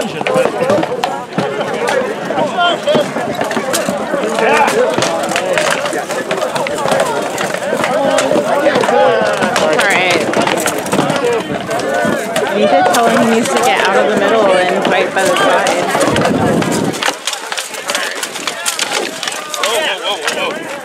dungeon, but... Alright. Nita telling me to get out of the middle and fight by the side. Whoa, whoa, whoa,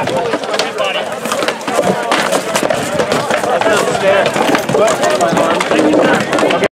Everybody.